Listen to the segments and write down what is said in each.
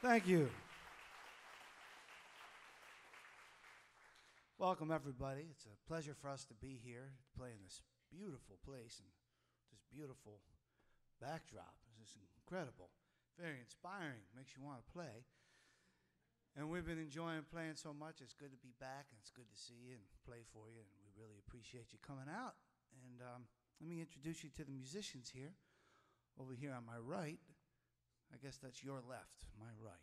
Thank you. Welcome, everybody. It's a pleasure for us to be here, to play in this beautiful place and this beautiful backdrop. This is incredible, very inspiring, makes you want to play. And we've been enjoying playing so much. It's good to be back, and it's good to see you and play for you. And we really appreciate you coming out. And um, let me introduce you to the musicians here. Over here on my right, I guess that's your left, my right.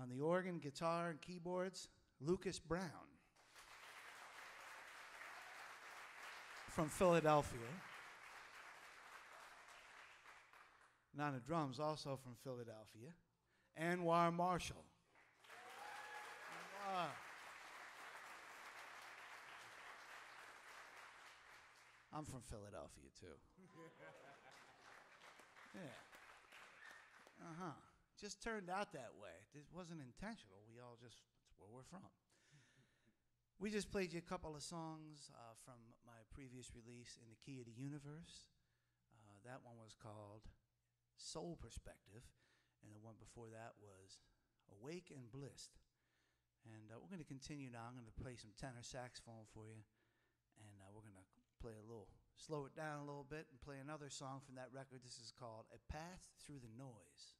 On the organ, guitar, and keyboards, Lucas Brown from Philadelphia. And on the drums, also from Philadelphia, Anwar Marshall. Anwar. I'm from Philadelphia too. yeah. Uh huh. Just turned out that way. This wasn't intentional. We all just, it's where we're from. We just played you a couple of songs uh, from my previous release, In the Key of the Universe. Uh, that one was called Soul Perspective, and the one before that was Awake and Blissed. And uh, we're going to continue now. I'm going to play some tenor saxophone for you, and uh, we're going to play a little, slow it down a little bit, and play another song from that record. This is called A Path Through the Noise.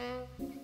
Mm-hmm.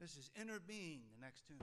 This is Inner Being, the next tune.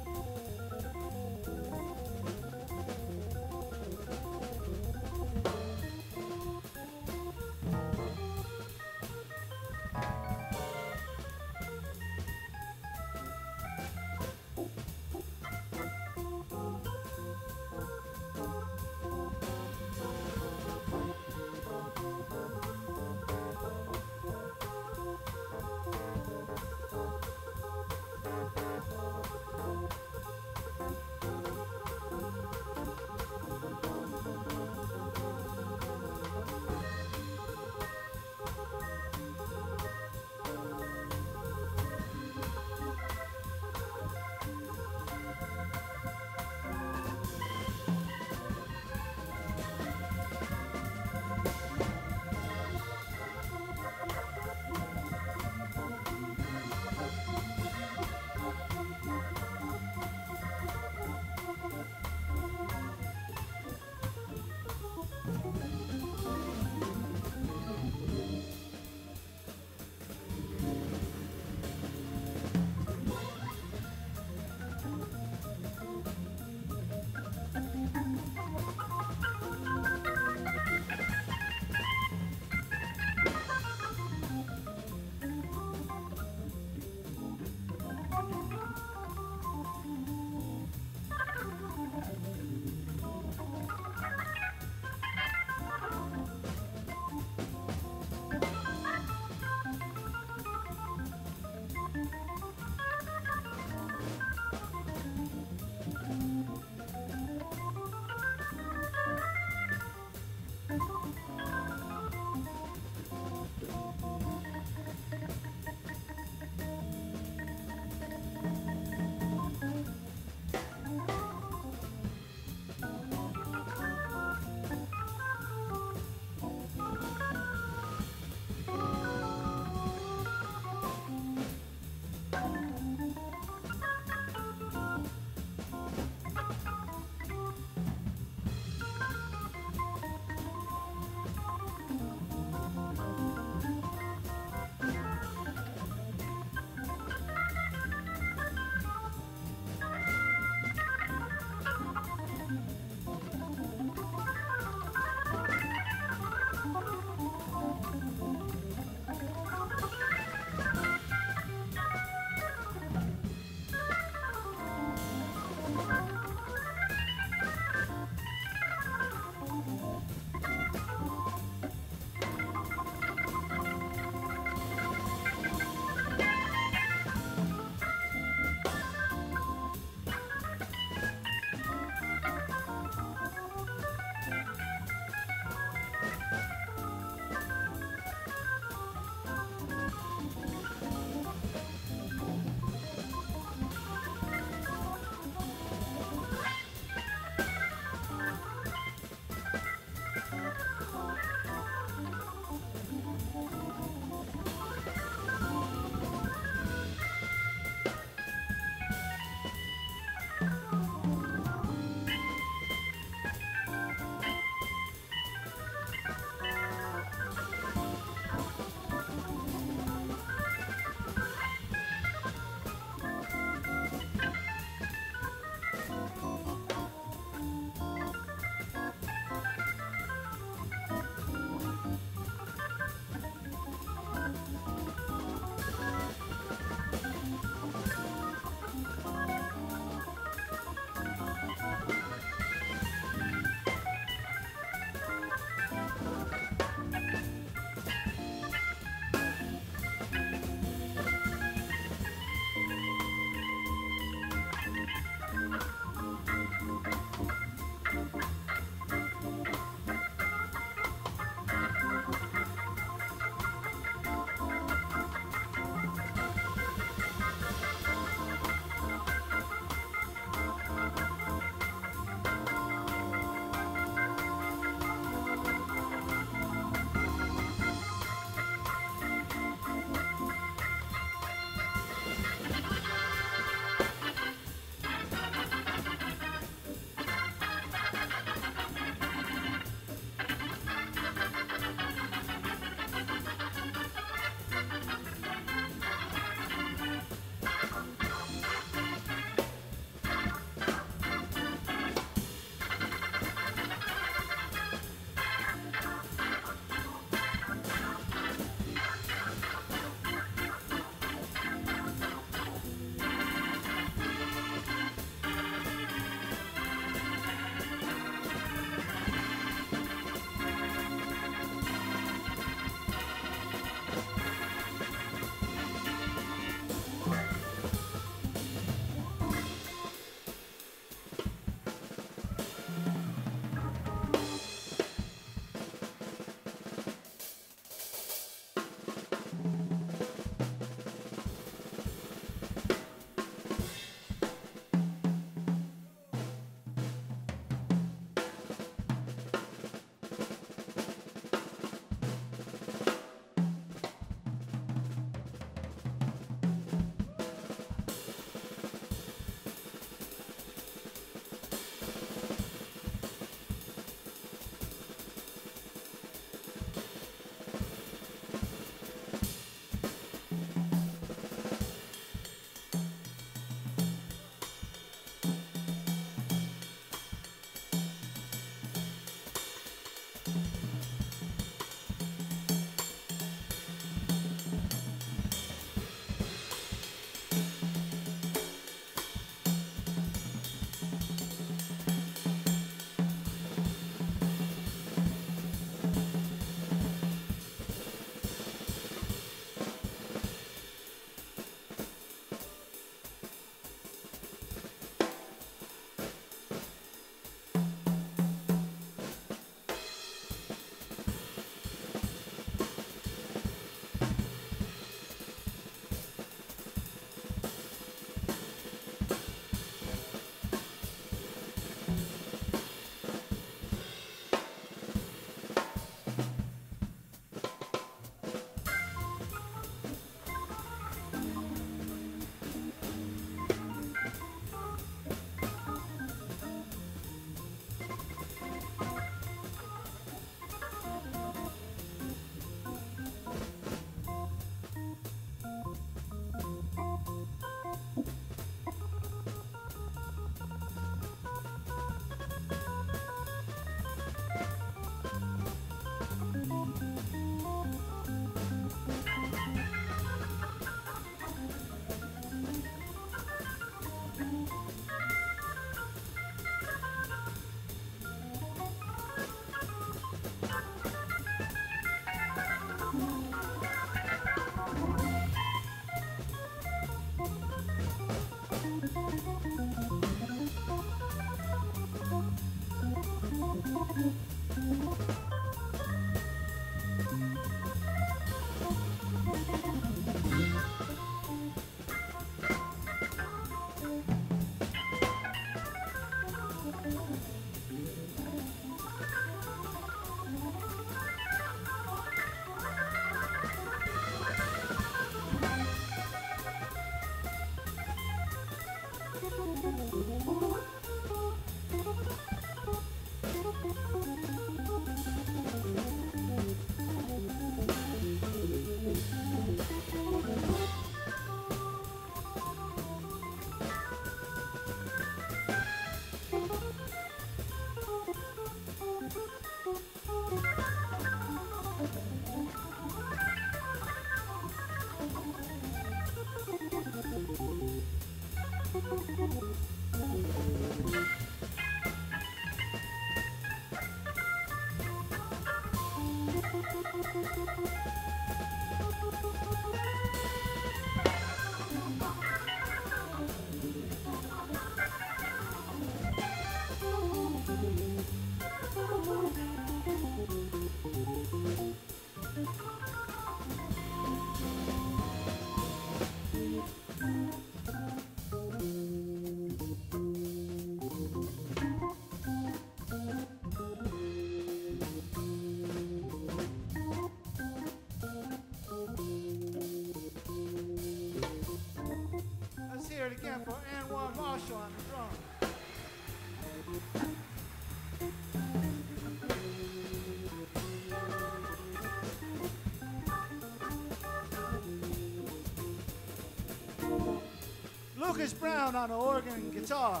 Lucas Brown on the organ and guitar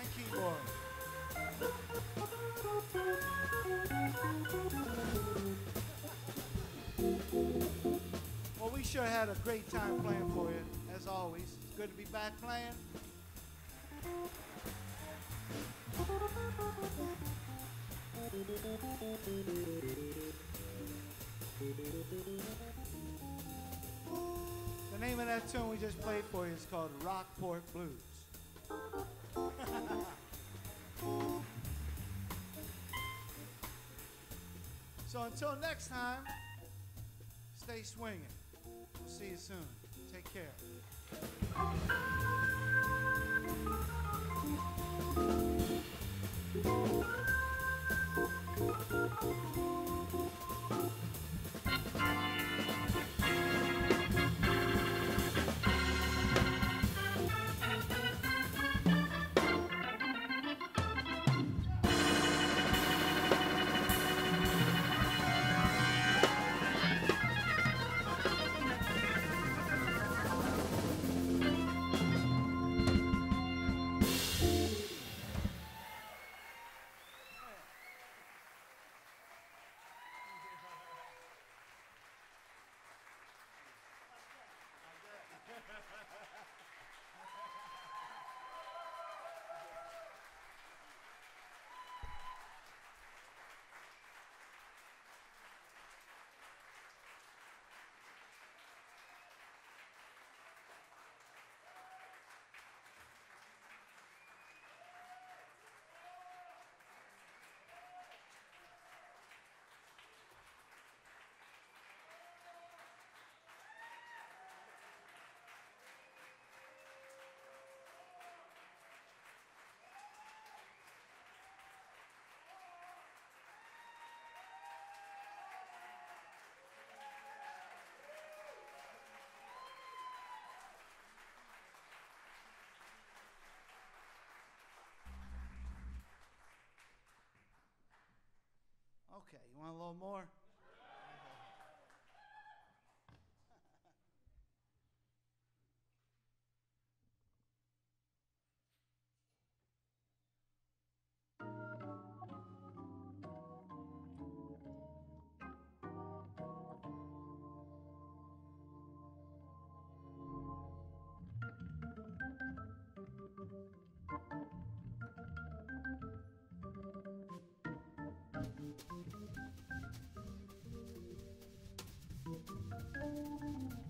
and keyboard. Well, we sure had a great time playing for you, as always. It's good to be back playing. The name of that tune we just played for you is called Rockport Blues. so until next time, stay swinging. We'll see you soon. Take care. You want a little more? Thank you.